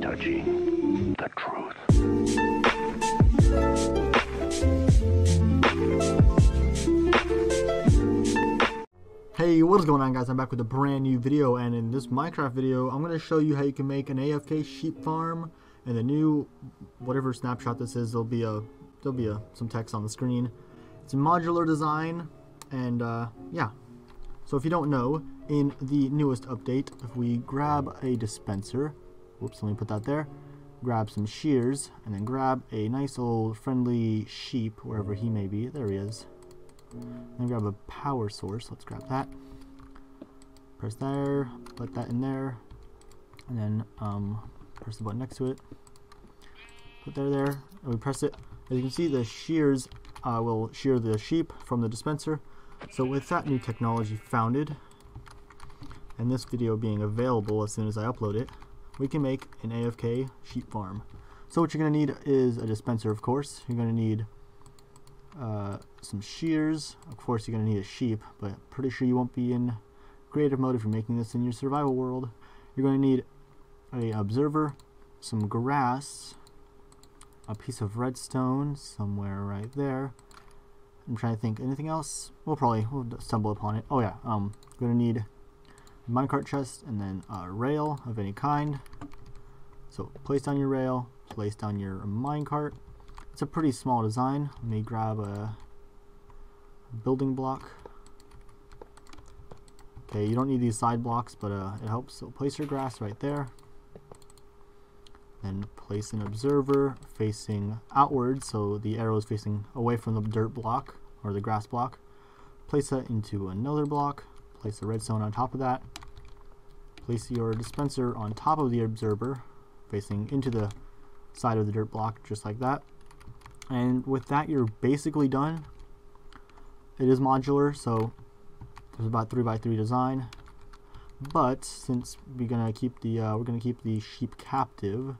the truth. Hey, what is going on guys? I'm back with a brand new video and in this Minecraft video I'm going to show you how you can make an AFK sheep farm and the new whatever snapshot this is there'll be a there'll be a some text on the screen. It's a modular design and uh, yeah. So if you don't know, in the newest update, if we grab a dispenser, whoops, let me put that there, grab some shears and then grab a nice old friendly sheep wherever he may be. There he is. Then grab a power source. Let's grab that. Press there. Put that in there. And then um, press the button next to it. Put there, there. And we press it. As you can see, the shears uh, will shear the sheep from the dispenser. So with that new technology founded, and this video being available as soon as I upload it, we can make an AFK sheep farm. So what you're going to need is a dispenser, of course. You're going to need uh, some shears. Of course, you're going to need a sheep, but pretty sure you won't be in creative mode if you're making this in your survival world. You're going to need a observer, some grass, a piece of redstone somewhere right there. I'm trying to think anything else. We'll probably we'll stumble upon it. Oh yeah, um, going to need minecart chest and then a rail of any kind. So place down your rail, place down your minecart. It's a pretty small design. Let me grab a building block. Okay, you don't need these side blocks, but uh, it helps. So place your grass right there. Then place an observer facing outward, so the arrow is facing away from the dirt block or the grass block. Place that into another block. Place the redstone on top of that. Place your dispenser on top of the observer, facing into the side of the dirt block, just like that. And with that, you're basically done. It is modular, so there's about three by three design. But since we're gonna keep the uh, we're gonna keep the sheep captive,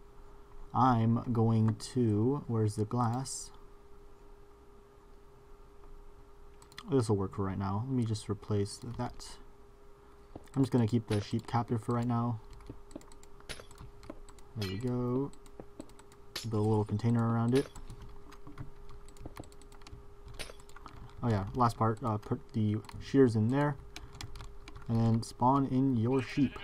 I'm going to where's the glass? This will work for right now. Let me just replace that. I'm just gonna keep the sheep captive for right now. There we go. Build a little container around it. Oh yeah, last part, uh, put the shears in there, and then spawn in your sheep.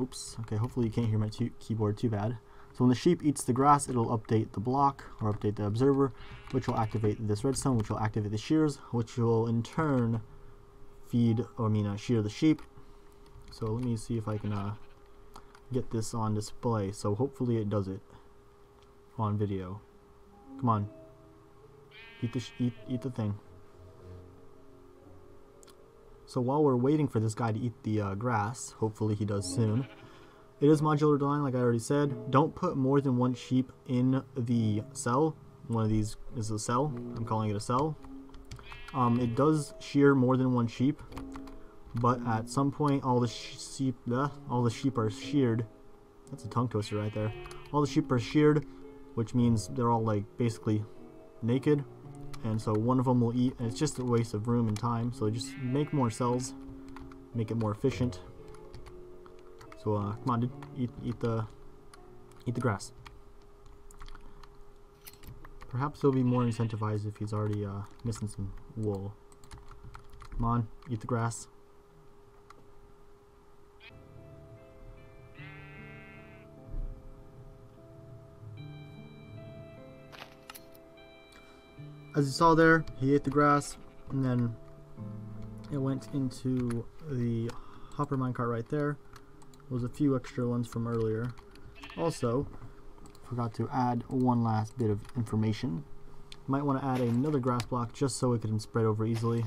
Oops, okay, hopefully you can't hear my keyboard too bad. So when the sheep eats the grass, it'll update the block, or update the observer, which will activate this redstone, which will activate the shears, which will in turn feed, or I mean uh, shear the sheep. So let me see if I can uh, get this on display. So hopefully it does it on video. Come on. Eat the, eat, eat the thing. So while we're waiting for this guy to eat the uh, grass, hopefully he does soon, it is modular design like I already said. Don't put more than one sheep in the cell. One of these is a cell. I'm calling it a cell. Um, it does shear more than one sheep, but at some point all the sheep, uh, all the sheep are sheared. That's a tongue twister right there. All the sheep are sheared, which means they're all like basically naked and so one of them will eat and it's just a waste of room and time so just make more cells make it more efficient so uh, come on dude eat, eat the eat the grass perhaps he'll be more incentivized if he's already uh, missing some wool come on eat the grass as you saw there, he ate the grass, and then it went into the hopper minecart right there. There was a few extra ones from earlier. Also, forgot to add one last bit of information. Might want to add another grass block just so it can spread over easily,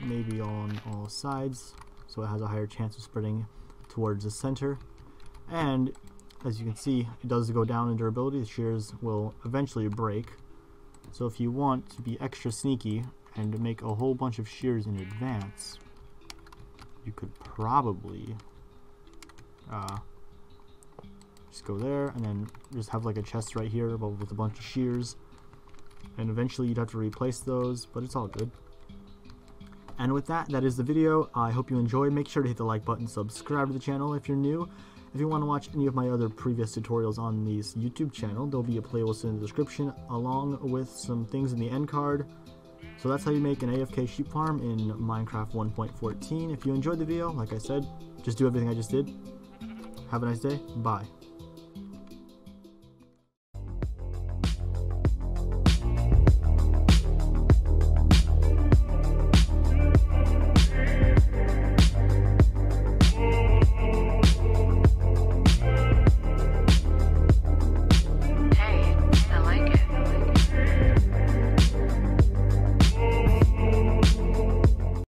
maybe on all sides, so it has a higher chance of spreading towards the center. And as you can see, it does go down in durability. The shears will eventually break, so if you want to be extra sneaky and make a whole bunch of shears in advance, you could probably uh, just go there and then just have like a chest right here with a bunch of shears. And eventually you'd have to replace those, but it's all good. And with that, that is the video. I hope you enjoyed. Make sure to hit the like button, subscribe to the channel if you're new. If you want to watch any of my other previous tutorials on this YouTube channel, there'll be a playlist in the description along with some things in the end card. So that's how you make an AFK sheep farm in Minecraft 1.14. If you enjoyed the video, like I said, just do everything I just did. Have a nice day. Bye.